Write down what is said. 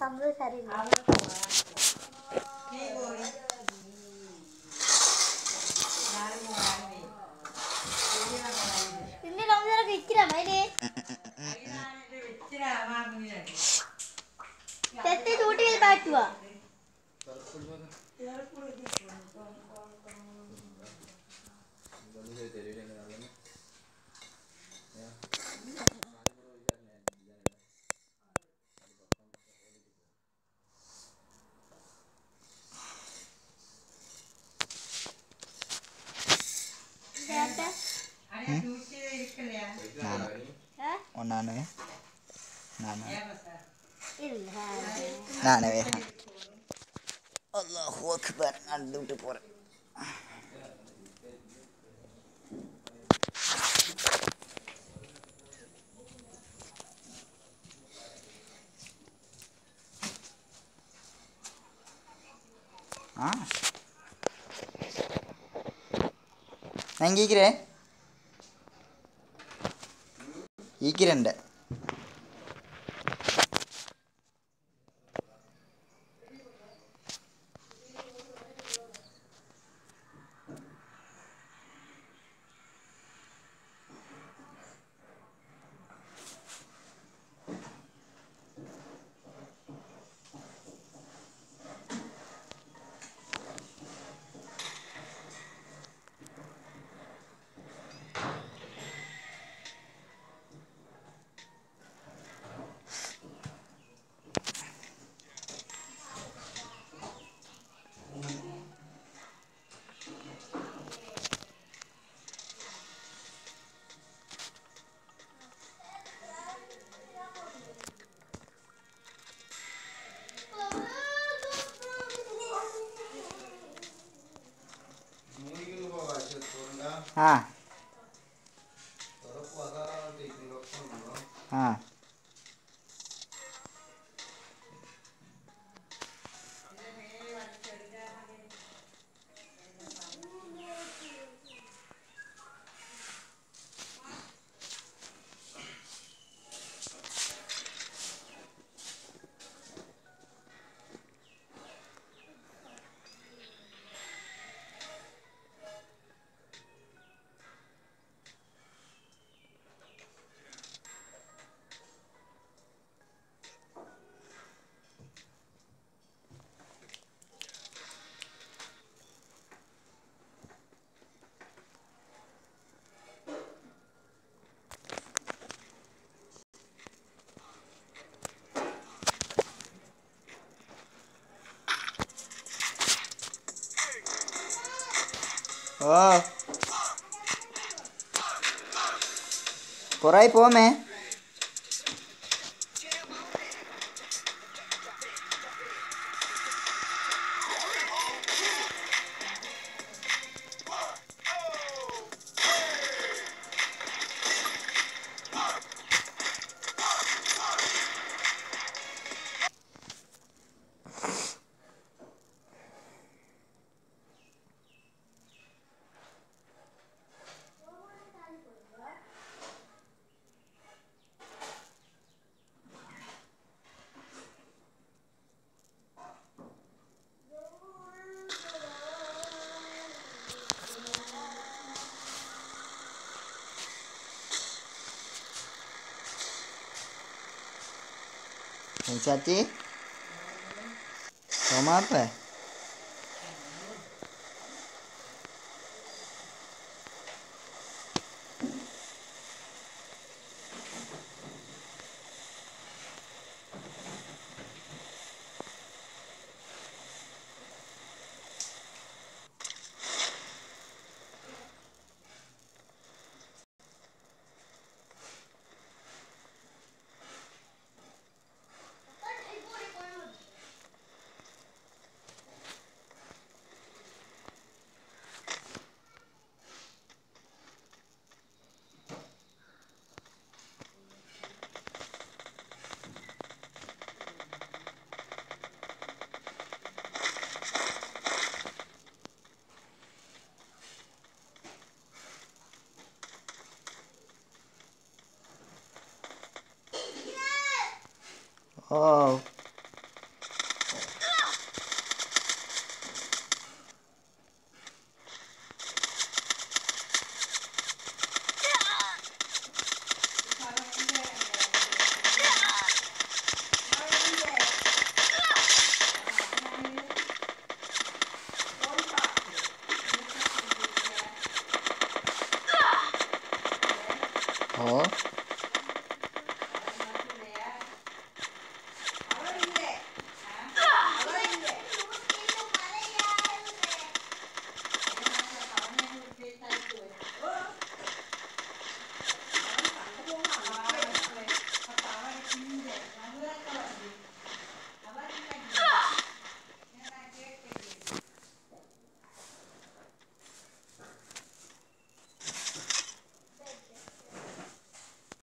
Computer അറിയില്ല തെത്തി ചൂട്ടിയിൽ പാറ്റുവാ? ನಾನು ನಾನು ನಾನೇ ಅಲ್ಲ ಹೋಗ್ಬಾರ ನಾನು ದುಡ್ಡು ಪೋರೆ நான் கேட்குறேன் ഈ രണ്ട് हाँ हाँ ఓ పొరై పోమే Hati-hati. Kau apa? Oh. Huh?